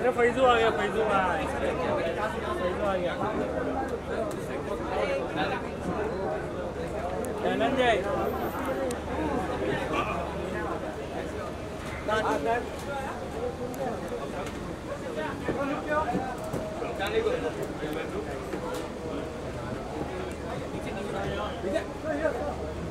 अरे फैजू आ गया फैजू भाई फैजू आ गया धनंजय Yeah.